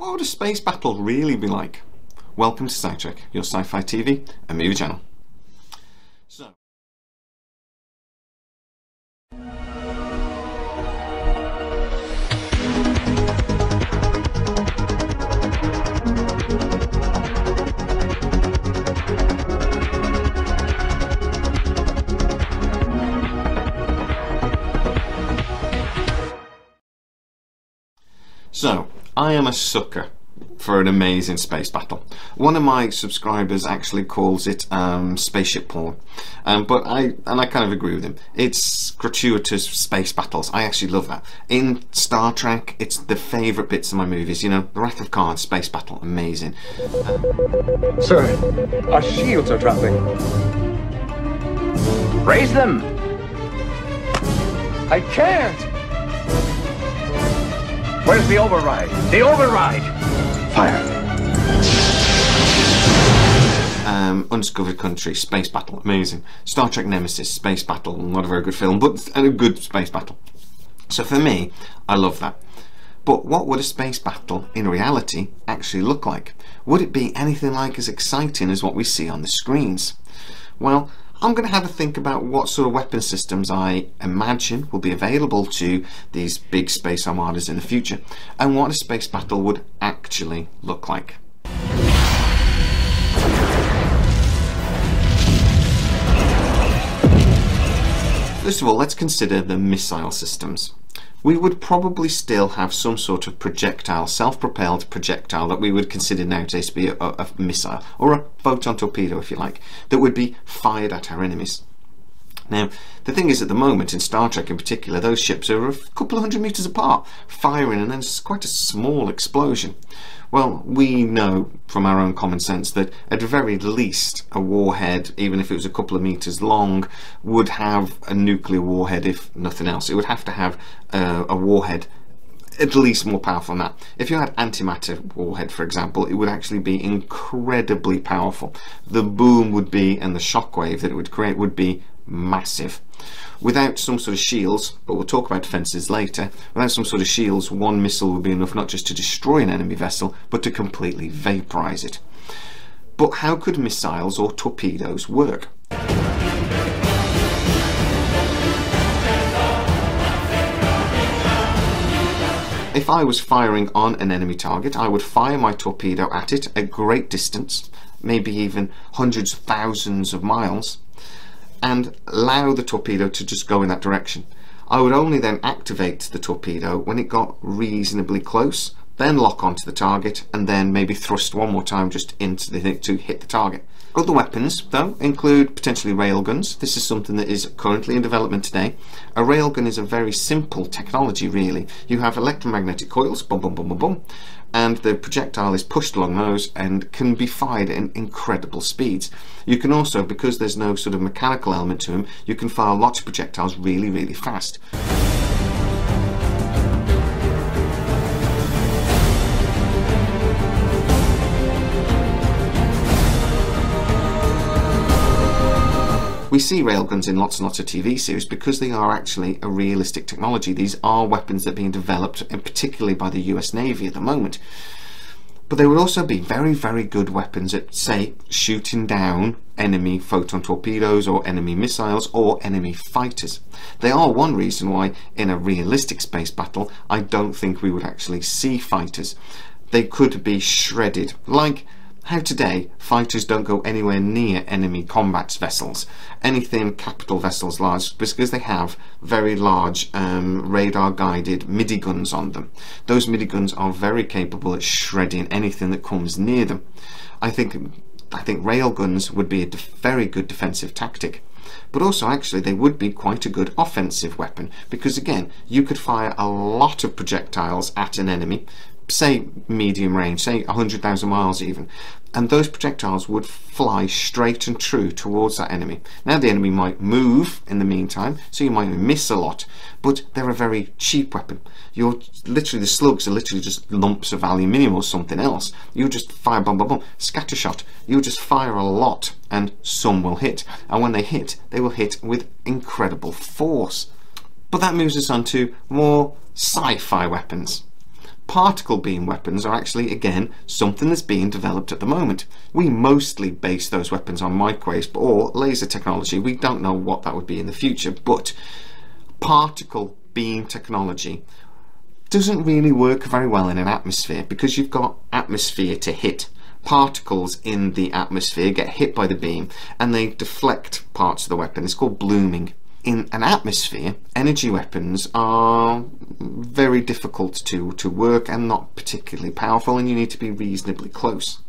What would a space battle really be like? Welcome to SciTrek, your sci-fi TV and movie channel. So, so I am a sucker for an amazing space battle. One of my subscribers actually calls it um, spaceship porn, um, but I and I kind of agree with him. It's gratuitous space battles. I actually love that. In Star Trek, it's the favourite bits of my movies. You know, the Wrath of Khan space battle, amazing. Sir, our shields are dropping. Raise them! I can't! Where's the override? The override! Fire. Um, Undiscovered Country, Space Battle, amazing. Star Trek Nemesis, Space Battle, not a very good film, but a good space battle. So for me, I love that. But what would a space battle in reality actually look like? Would it be anything like as exciting as what we see on the screens? Well, I'm going to have a think about what sort of weapon systems I imagine will be available to these big space armadas in the future and what a space battle would actually look like. First of all, let's consider the missile systems. We would probably still have some sort of projectile, self-propelled projectile that we would consider nowadays to be a, a, missile, or a photon torpedo if you like, that would be fired at our enemies. Now, the thing is, at the moment, in Star Trek in particular, those ships are a couple of hundred metres apart, firing, and then it's quite a small explosion. Well, we know from our own common sense that at very least a warhead, even if it was a couple of metres long, would have a nuclear warhead if nothing else. It would have to have uh, a warhead at least more powerful than that. If you had antimatter warhead, for example, it would actually be incredibly powerful. The boom would be, and the shockwave that it would create would be massive. Without some sort of shields, but we'll talk about defences later, without some sort of shields, one missile would be enough not just to destroy an enemy vessel, but to completely vaporise it. But how could missiles or torpedoes work? If I was firing on an enemy target, I would fire my torpedo at it at great distance, maybe even hundreds of thousands of miles, and allow the torpedo to just go in that direction. I would only then activate the torpedo when it got reasonably close, then lock onto the target, and then maybe thrust one more time just into the thing to hit the target. Other weapons, though, include potentially railguns. This is something that is currently in development today. A railgun is a very simple technology, really. You have electromagnetic coils, boom, boom, boom, boom, boom, and the projectile is pushed along those and can be fired at incredible speeds. You can also, because there's no sort of mechanical element to them, you can fire lots of projectiles really, really fast. We see railguns in lots and lots of TV series because they are actually a realistic technology. These are weapons that are being developed, and particularly by the US Navy at the moment. But they would also be very, very good weapons at, say, shooting down enemy photon torpedoes or enemy missiles or enemy fighters. They are one reason why, in a realistic space battle, I don't think we would actually see fighters. They could be shredded, like how today fighters don't go anywhere near enemy combat vessels, anything capital vessels large, because they have very large um, radar guided mini guns on them. Those mini guns are very capable at shredding anything that comes near them. I think I think railguns would be a very good defensive tactic but also actually they would be quite a good offensive weapon because again you could fire a lot of projectiles at an enemy say medium range, say 100,000 miles even, and those projectiles would fly straight and true towards that enemy. Now the enemy might move in the meantime, so you might miss a lot, but they're a very cheap weapon. You're literally, the slugs are literally just lumps of aluminium or something else. You just fire, boom, boom, boom, scattershot. You just fire a lot and some will hit. And when they hit, they will hit with incredible force. But that moves us on to more sci-fi weapons Particle beam weapons are actually, again, something that's being developed at the moment. We mostly base those weapons on microwaves or laser technology. We don't know what that would be in the future, but particle beam technology doesn't really work very well in an atmosphere because you've got atmosphere to hit. Particles in the atmosphere get hit by the beam and they deflect parts of the weapon. It's called blooming in an atmosphere, energy weapons are very difficult to, to work and not particularly powerful, and you need to be reasonably close.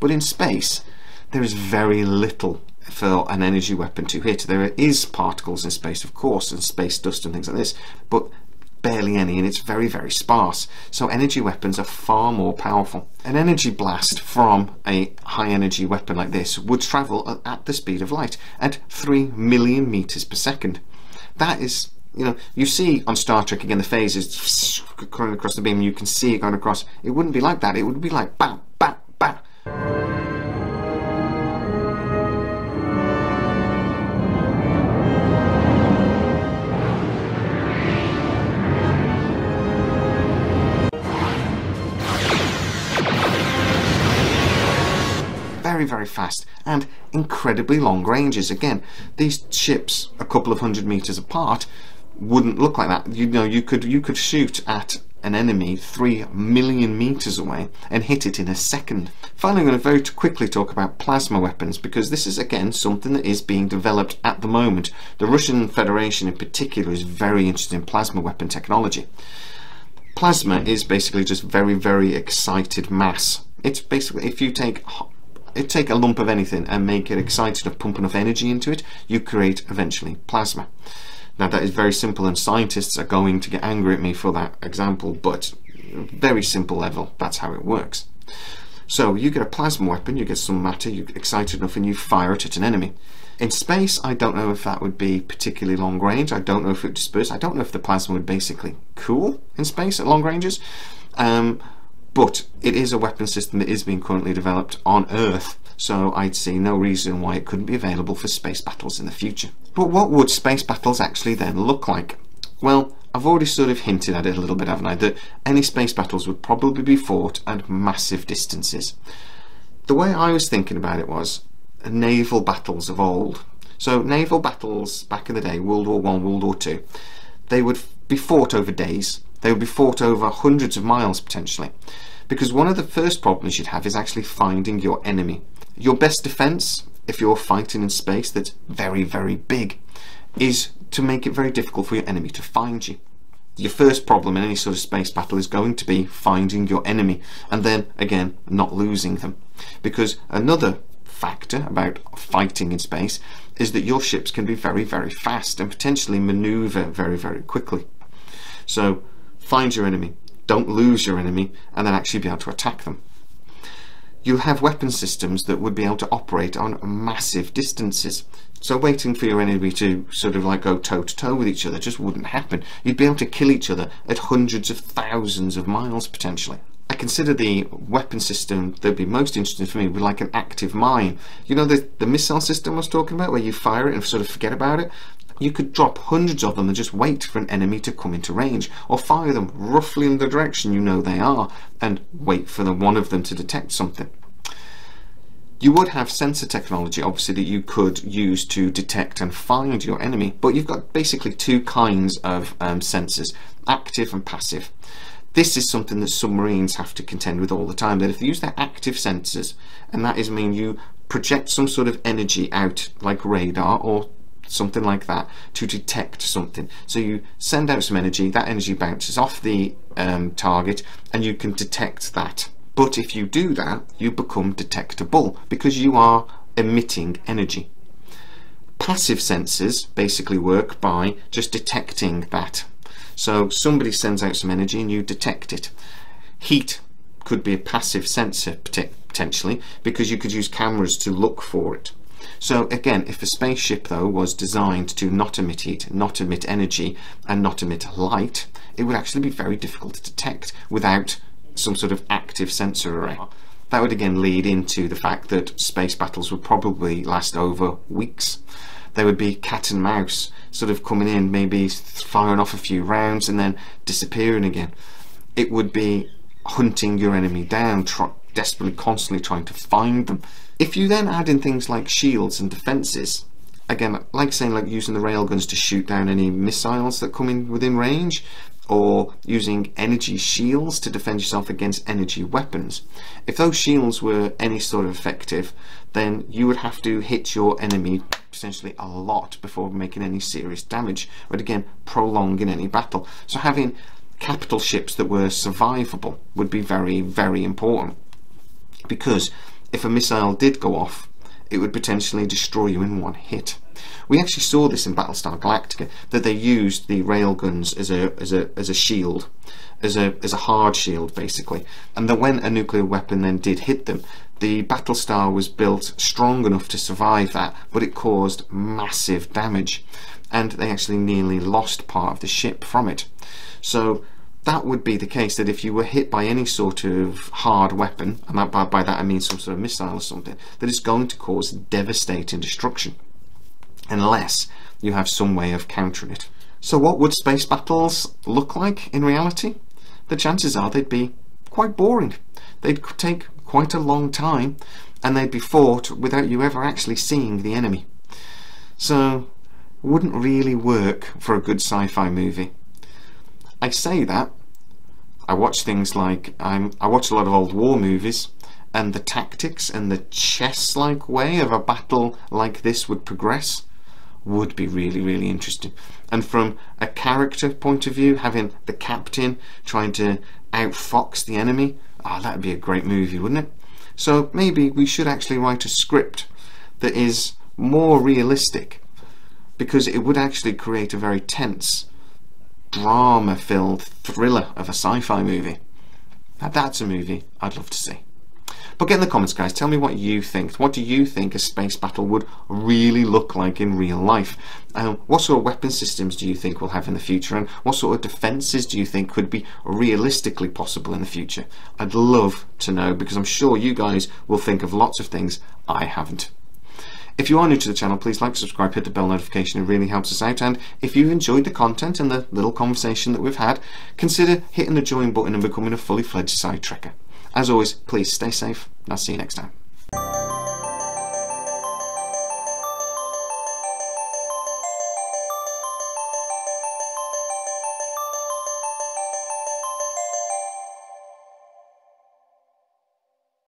But in space, there is very little for an energy weapon to hit. There is particles in space, of course, and space dust and things like this, but barely any, and it's very, very sparse. So energy weapons are far more powerful. An energy blast from a high energy weapon like this would travel at the speed of light at 3 million meters per second. That is you know, you see on Star Trek again the phasers going across the beam, you can see it going across. It wouldn't be like that. It would be like bam. Very, very fast and incredibly long ranges. Again, these ships a couple of hundred meters apart wouldn't look like that. You know, you could you could shoot at an enemy three million meters away and hit it in a second. Finally, I'm going to very quickly talk about plasma weapons because this is again something that is being developed at the moment. The Russian Federation in particular is very interested in plasma weapon technology. Plasma is basically just very, very excited mass. It's basically if you take it take a lump of anything and make it excited of pump enough energy into it, you create eventually plasma. Now that is very simple and scientists are going to get angry at me for that example, but very simple level, that's how it works. So you get a plasma weapon, you get some matter, you get excited enough and you fire it at an enemy. In space, I don't know if that would be particularly long range, I don't know if it would disperse, I don't know if the plasma would basically cool in space at long ranges. Um, but it is a weapon system that is being currently developed on Earth so I'd see no reason why it couldn't be available for space battles in the future. But what would space battles actually then look like? Well, I've already sort of hinted at it a little bit, haven't I, that any space battles would probably be fought at massive distances. The way I was thinking about it was naval battles of old. So naval battles back in the day, World War One, World War Two, they would be fought over days. They would be fought over hundreds of miles potentially. Because one of the first problems you'd have is actually finding your enemy. Your best defense, if you're fighting in space that's very, very big, is to make it very difficult for your enemy to find you. Your first problem in any sort of space battle is going to be finding your enemy and then again not losing them. Because another factor about fighting in space is that your ships can be very, very fast and potentially maneuver very, very quickly. So find your enemy, don't lose your enemy, and then actually be able to attack them. You'll have weapon systems that would be able to operate on massive distances. So waiting for your enemy to sort of like go toe to toe with each other just wouldn't happen. You'd be able to kill each other at hundreds of thousands of miles potentially. I consider the weapon system that would be most interesting for me would like an active mine. You know the, the missile system I was talking about where you fire it and sort of forget about it? You could drop hundreds of them and just wait for an enemy to come into range, or fire them roughly in the direction you know they are, and wait for the one of them to detect something. You would have sensor technology, obviously, that you could use to detect and find your enemy, but you've got basically two kinds of um, sensors, active and passive. This is something that submarines have to contend with all the time, that if they use their active sensors, and that is mean you project some sort of energy out, like radar or something like that to detect something. So you send out some energy, that energy bounces off the um, target and you can detect that. But if you do that, you become detectable because you are emitting energy. Passive sensors basically work by just detecting that. So somebody sends out some energy and you detect it. Heat could be a passive sensor potentially because you could use cameras to look for it. So again, if a spaceship though was designed to not emit heat, not emit energy, and not emit light, it would actually be very difficult to detect without some sort of active sensor array. That would again lead into the fact that space battles would probably last over weeks. There would be cat and mouse sort of coming in, maybe firing off a few rounds and then disappearing again. It would be hunting your enemy down, desperately, constantly trying to find them. If you then add in things like shields and defences, again, like saying like using the railguns to shoot down any missiles that come in within range, or using energy shields to defend yourself against energy weapons. If those shields were any sort of effective, then you would have to hit your enemy potentially a lot before making any serious damage, but again, prolonging any battle. So having capital ships that were survivable would be very, very important. Because if a missile did go off, it would potentially destroy you in one hit. We actually saw this in Battlestar Galactica that they used the railguns as a as a as a shield, as a as a hard shield basically, and that when a nuclear weapon then did hit them, the Battlestar was built strong enough to survive that, but it caused massive damage, and they actually nearly lost part of the ship from it. So that would be the case that if you were hit by any sort of hard weapon, and by, by that I mean some sort of missile or something, that it's going to cause devastating destruction unless you have some way of countering it. So what would space battles look like in reality? The chances are they'd be quite boring. They'd take quite a long time and they'd be fought without you ever actually seeing the enemy. So wouldn't really work for a good sci-fi movie. I say that I watch things like I'm, I watch a lot of old war movies and the tactics and the chess-like way of a battle like this would progress would be really, really interesting. And from a character point of view, having the captain trying to outfox the enemy, oh, that'd be a great movie, wouldn't it? So maybe we should actually write a script that is more realistic because it would actually create a very tense, drama filled thriller of a sci fi movie. Now, that's a movie I'd love to see. But get in the comments, guys. Tell me what you think. What do you think a space battle would really look like in real life? Um, what sort of weapon systems do you think we'll have in the future? And what sort of defences do you think could be realistically possible in the future? I'd love to know because I'm sure you guys will think of lots of things I haven't. If you are new to the channel, please like, subscribe, hit the bell notification, it really helps us out. And if you've enjoyed the content and the little conversation that we've had, consider hitting the join button and becoming a fully fledged SciTrekker. As always, please stay safe, and I'll see you next time.